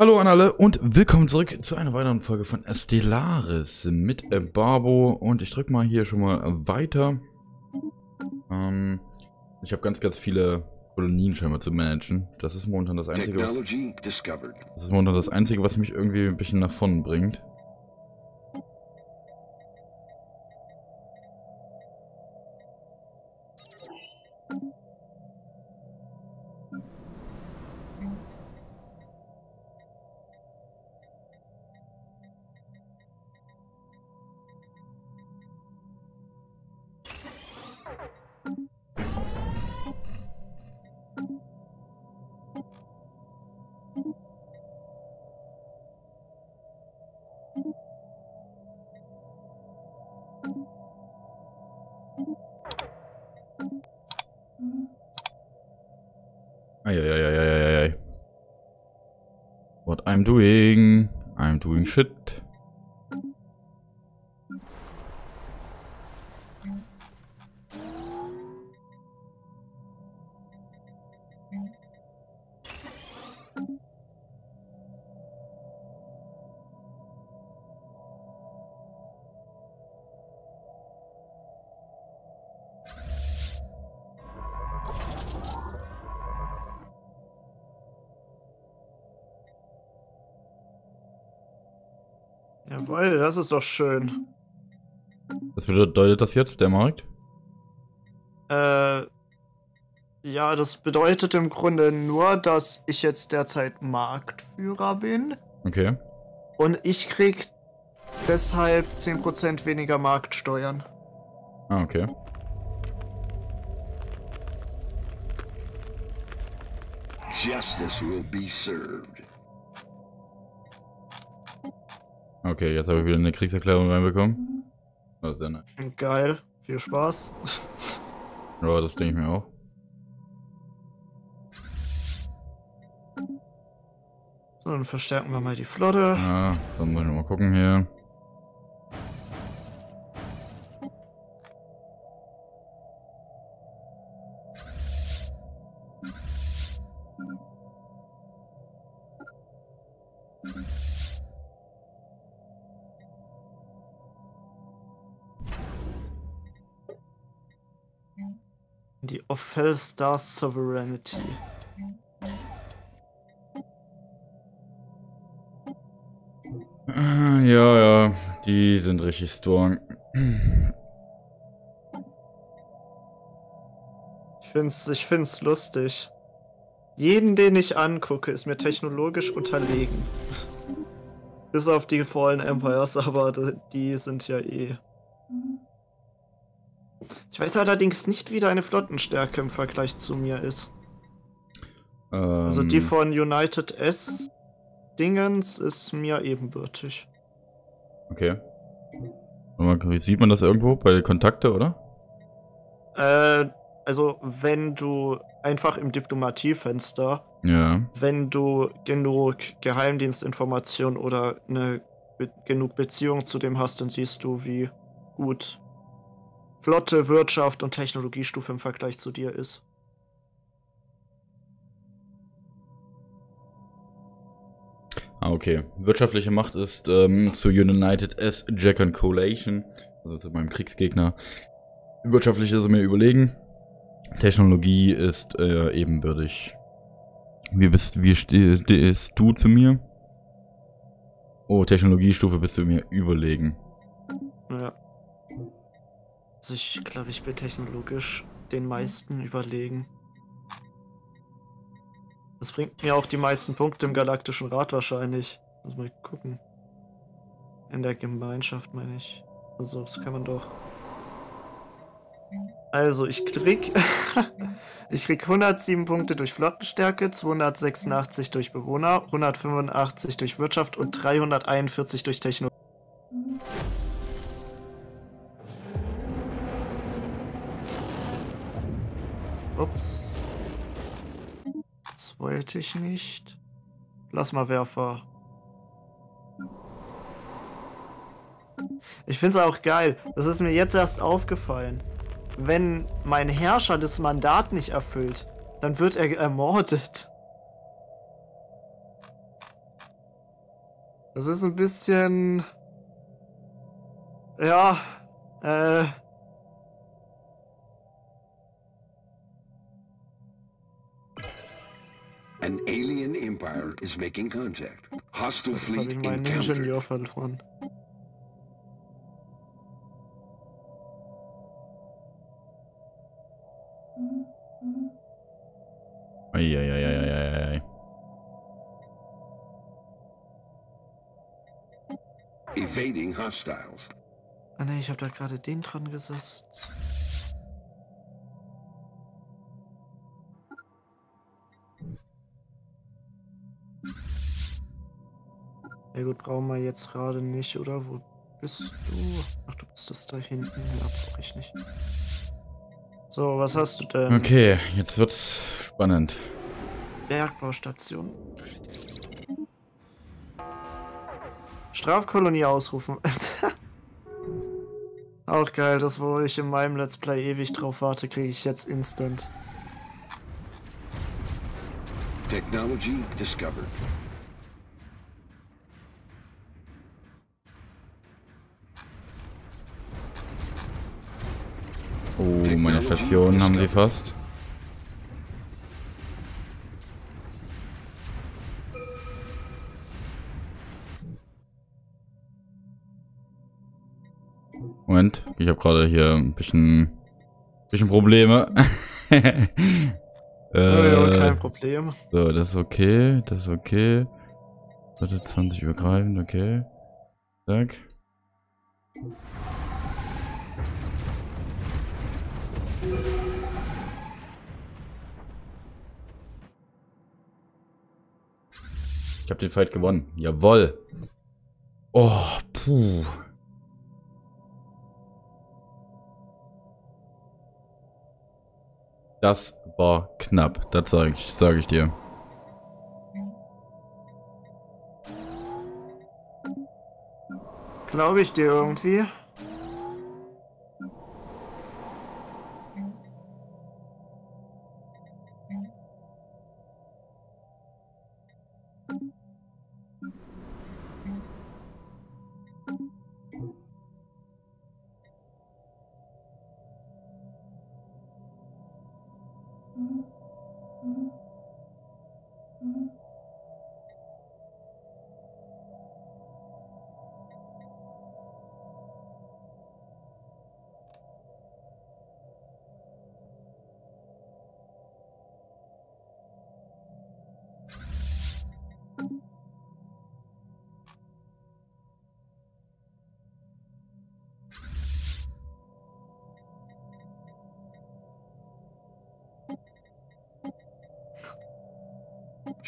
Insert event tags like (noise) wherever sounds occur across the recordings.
Hallo an alle und willkommen zurück zu einer weiteren Folge von Stellaris mit äh, Barbo und ich drücke mal hier schon mal weiter. Ähm, ich habe ganz, ganz viele Kolonien scheinbar zu managen. Das ist momentan das Einzige, was, das ist momentan das Einzige, was mich irgendwie ein bisschen nach vorne bringt. I'm doing. I'm doing shit. Jawohl, das ist doch schön. Was bedeutet das jetzt, der Markt? Äh, ja, das bedeutet im Grunde nur, dass ich jetzt derzeit Marktführer bin. Okay. Und ich krieg deshalb 10% weniger Marktsteuern. Ah, okay. Justice will be served. Okay, jetzt habe ich wieder eine Kriegserklärung reinbekommen. Das ist sehr nice. Geil, viel Spaß. Ja, das denke ich mir auch. So, dann verstärken wir mal die Flotte. Ja, dann muss ich mal gucken hier. Star Sovereignty. Ja, ja, die sind richtig strong. Ich find's, ich find's lustig. Jeden, den ich angucke, ist mir technologisch unterlegen. (laughs) Bis auf die Fallen Empires, aber die sind ja eh ich weiß allerdings nicht, wie deine Flottenstärke im Vergleich zu mir ist. Ähm, also die ähm. von United S Dingens ist mir ebenbürtig. Okay. Sieht man das irgendwo bei Kontakte, oder? Äh, also wenn du einfach im Diplomatiefenster, ja. wenn du genug Geheimdienstinformationen oder eine be genug Beziehung zu dem hast, dann siehst du, wie gut Flotte, Wirtschaft und Technologiestufe im Vergleich zu dir ist. Ah, okay. Wirtschaftliche Macht ist ähm, zu United S Jack and Collation, also zu meinem Kriegsgegner. Wirtschaftlich ist er mir überlegen. Technologie ist äh, ebenbürtig. Wie bist wie stehst du zu mir? Oh, Technologiestufe bist du mir überlegen. Ja. Also ich glaube, ich bin technologisch den meisten überlegen. Das bringt mir auch die meisten Punkte im Galaktischen Rat wahrscheinlich. Muss mal gucken. In der Gemeinschaft meine ich. Also das kann man doch. Also ich krieg (laughs) ich krieg 107 Punkte durch Flottenstärke, 286 durch Bewohner, 185 durch Wirtschaft und 341 durch Technologie. Ups. Das wollte ich nicht. Lass mal Werfer. Ich finde es auch geil. Das ist mir jetzt erst aufgefallen. Wenn mein Herrscher das Mandat nicht erfüllt, dann wird er ermordet. Das ist ein bisschen. Ja, äh. An alien empire is making contact. Hostile Jetzt habe fleet ich meinen. Ingenieur verloren. Eieieiei. Evading hostiles. Ah ne, ich habe da gerade den dran gesetzt. Ja gut, brauchen wir jetzt gerade nicht, oder? Wo bist du? Ach, du bist das da hinten. Ja, brauche ich nicht. So, was hast du denn? Okay, jetzt wird's spannend. Bergbaustation. Strafkolonie ausrufen. (laughs) Auch geil, das wo ich in meinem Let's Play ewig drauf warte, kriege ich jetzt instant. Technology discovered. Oh, meine Station haben sie fast. Moment, ich habe gerade hier ein bisschen, bisschen Probleme. äh, (laughs) Ja, ja, kein Problem. so, das ist okay, das ist okay. Warte, 20 übergreifend, okay. Zack. Ich habe den Fight gewonnen. Jawoll. Oh, puh. Das war knapp. Das sage ich, sag ich dir. Glaube ich dir irgendwie.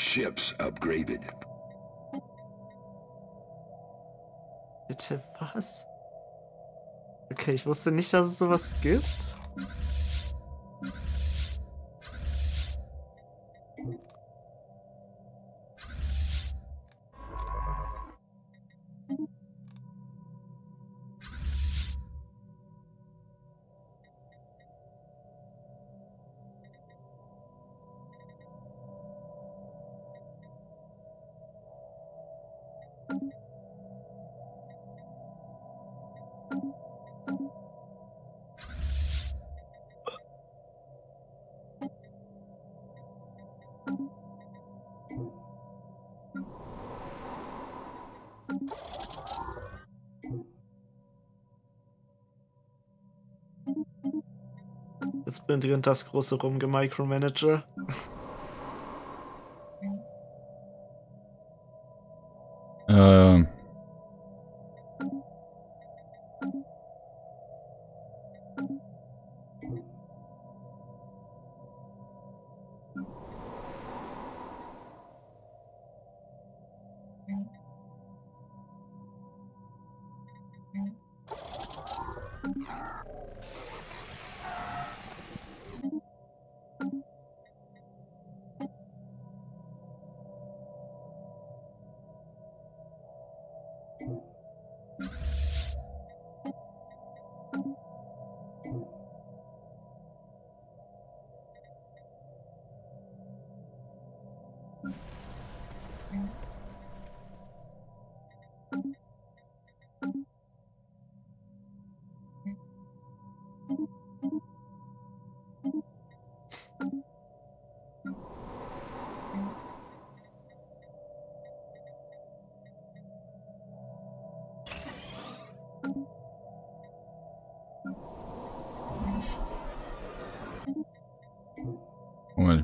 Ships upgraded. Bitte was? Okay, ich wusste nicht, dass es sowas gibt. Jetzt beginnt das große Rumgemicromanager.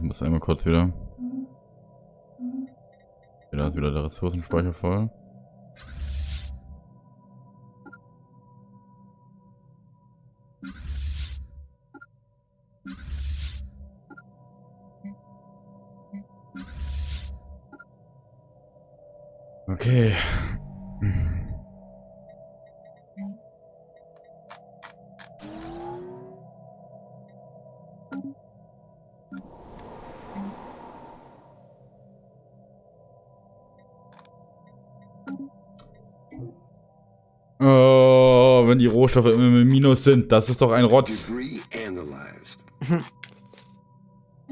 Muss einmal kurz wieder. Da ist wieder der Ressourcenspeicher voll. Immer im Minus sind, das ist doch ein Rotz. (laughs)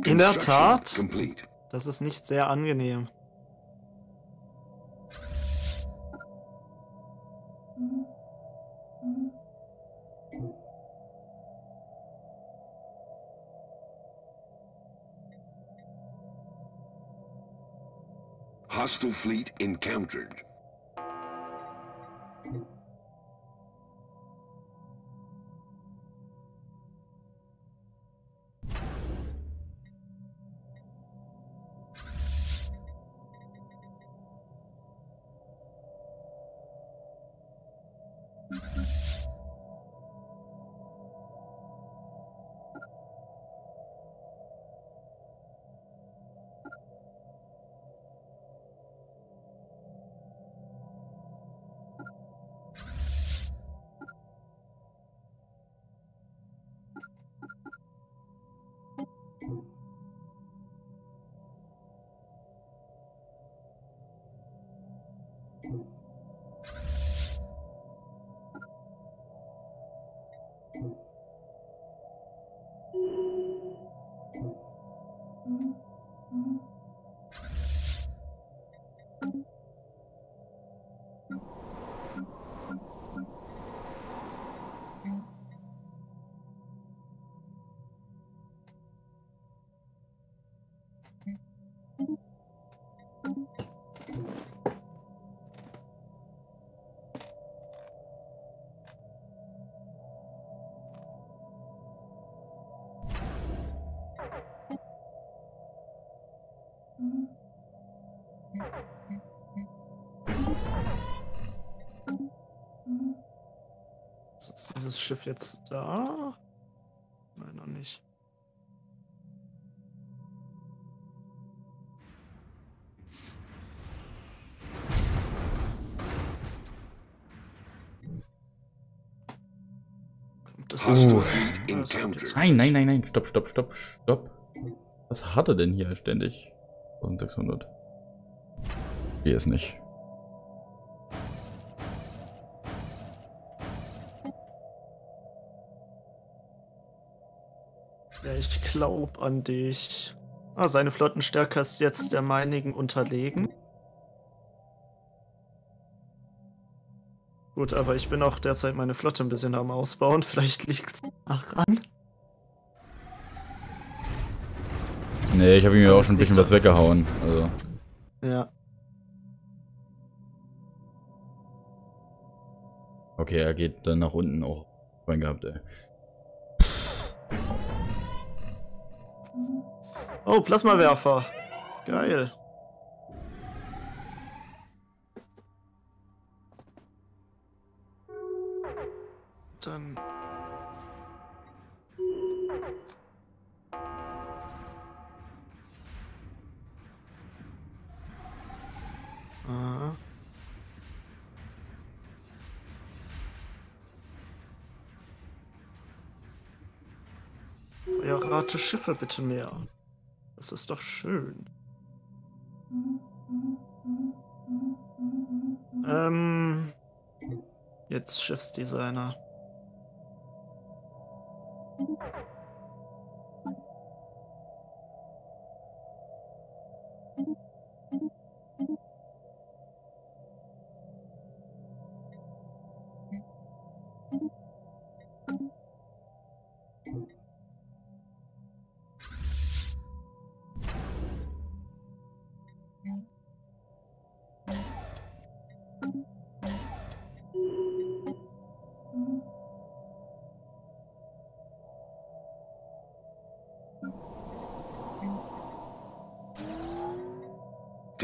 In der Tat. Das ist nicht sehr angenehm. Hostile fleet encountered. Ist dieses Schiff jetzt da? Nein, noch nicht. Kommt das Oh. Nein, nein, nein, nein. Stopp, stopp, stopp, stopp. Was hat er denn hier ständig? 1600. Hier ist nicht. Ich glaub an dich. Ah, seine Flottenstärke ist jetzt der meinigen unterlegen. Gut, aber ich bin auch derzeit meine Flotte ein bisschen am Ausbauen. (laughs) Vielleicht liegt es daran. Nee, ich habe ihm ja auch schon ein bisschen was weggehauen. Also. Ja. Okay, er geht dann nach unten auch rein gehabt, ey. Oh, Plasmawerfer. Geil. Dann. Ah. Feuerrate Schiffe bitte mehr. Das ist doch schön. Ähm, jetzt Schiffsdesigner.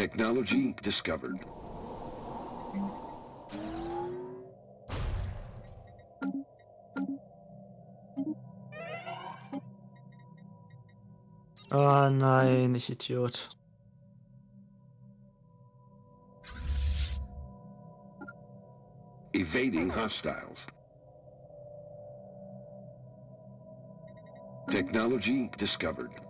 Technology discovered. Ah nein, ich Idiot. Evading hostiles. Technology discovered.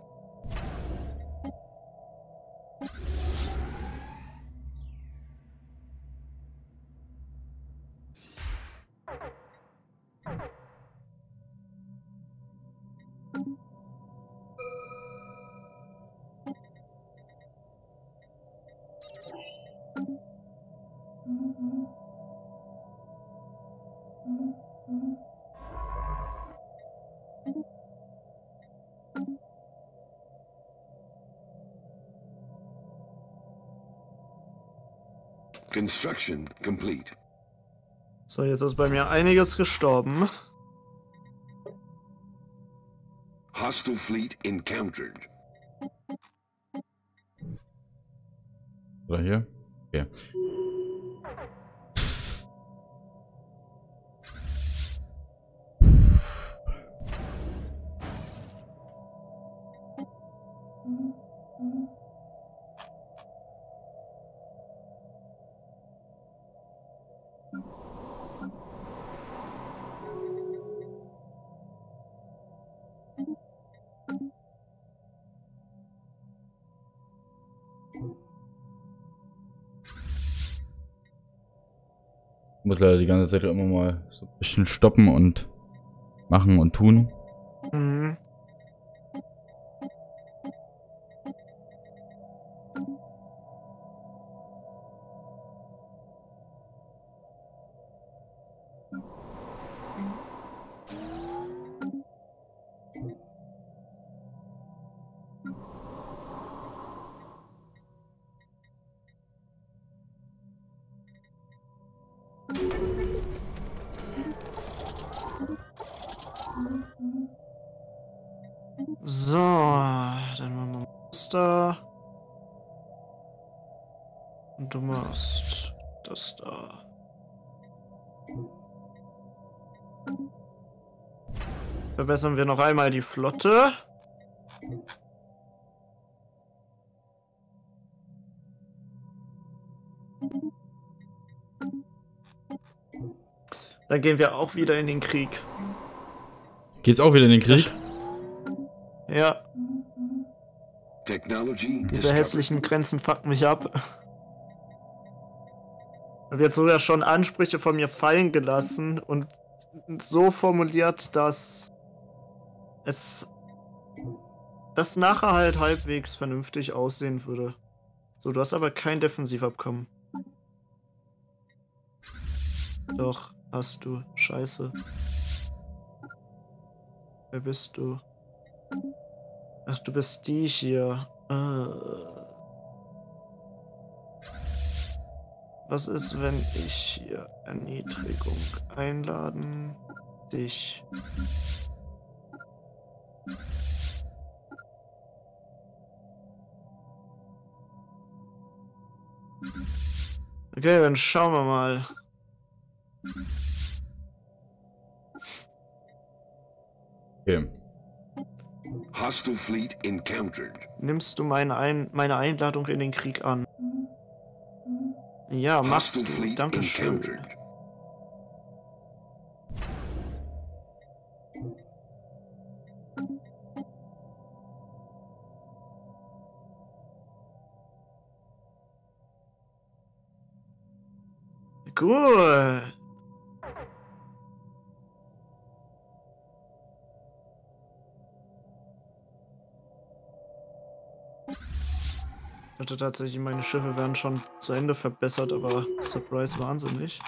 Construction complete. So, jetzt ist bei mir einiges gestorben. Hostile fleet encountered. Oder hier? Okay. Muss leider die ganze Zeit immer mal so ein bisschen stoppen und machen und tun. Mhm. Und du machst das da. Verbessern wir noch einmal die Flotte. Dann gehen wir auch wieder in den Krieg. Geht's auch wieder in den Krieg? Ja, Technology diese hässlichen Grenzen fucken mich ab. Habe jetzt sogar schon Ansprüche von mir fallen gelassen und so formuliert, dass es das nachher halt halbwegs vernünftig aussehen würde. So, du hast aber kein Defensivabkommen. Doch, hast du. Scheiße. Wer bist du? Ach, du bist die hier. Äh. Was ist, wenn ich hier Erniedrigung einladen? Dich. Okay, dann schauen wir mal. Okay. Hostile fleet encountered. Nimmst du meine, Ein meine Einladung in den Krieg an? Ja, machst du. Dankeschön. Gut. Tatsächlich, meine Schiffe werden schon zu Ende verbessert, aber Surprise wahnsinnig.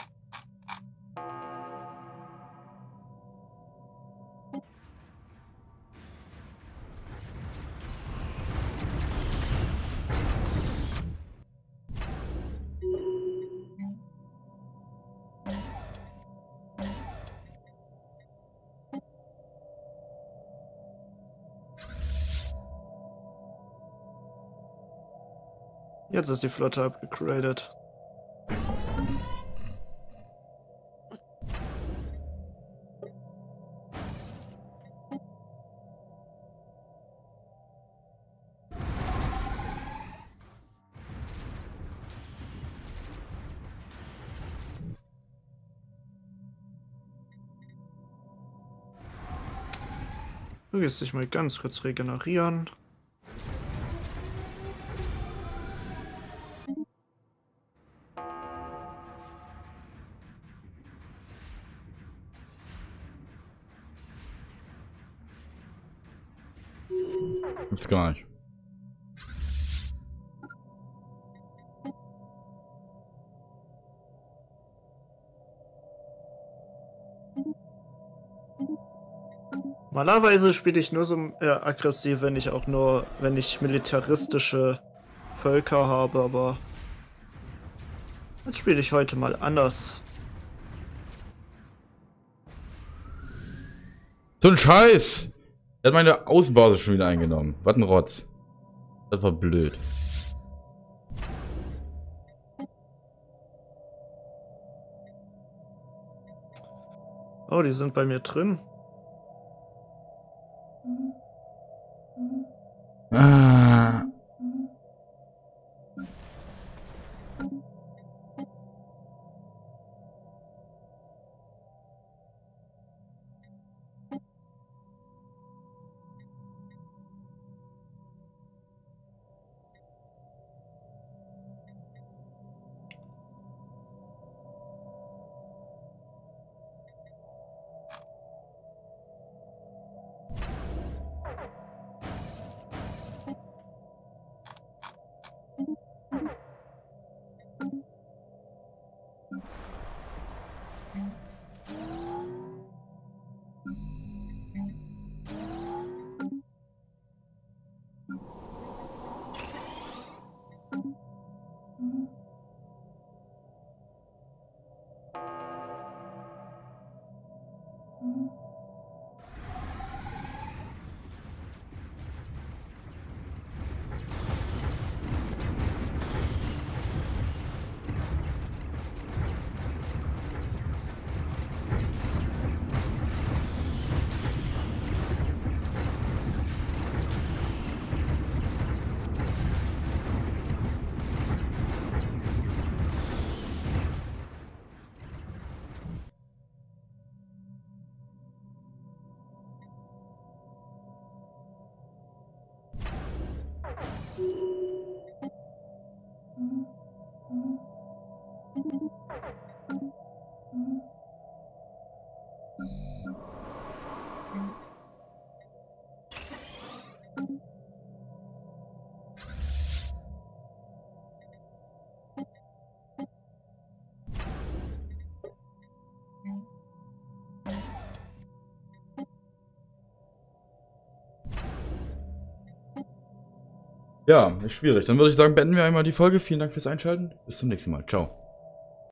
Jetzt ist die Flotte abgegradet. Du wirst dich mal ganz kurz regenerieren. Gibt's gar nicht. Normalerweise spiele ich nur so äh, aggressiv, wenn ich auch nur, wenn ich militaristische Völker habe, aber jetzt spiele ich heute mal anders. So ein Scheiß! Er hat meine Außenbasis schon wieder eingenommen. Was ein Rotz. Das war blöd. Oh, die sind bei mir drin. Mm-hmm. Ja, ist schwierig. Dann würde ich sagen, beenden wir einmal die Folge. Vielen Dank fürs Einschalten. Bis zum nächsten Mal. Ciao.